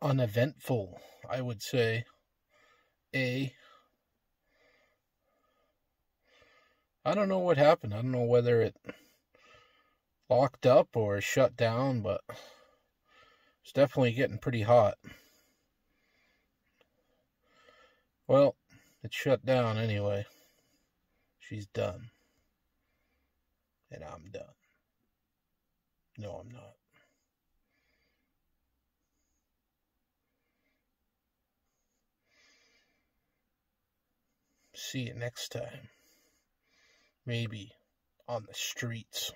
uneventful, I would say. A. I don't know what happened. I don't know whether it locked up or shut down, but it's definitely getting pretty hot. Well, it's shut down anyway. She's done. And I'm done. No, I'm not. See you next time. Maybe on the streets.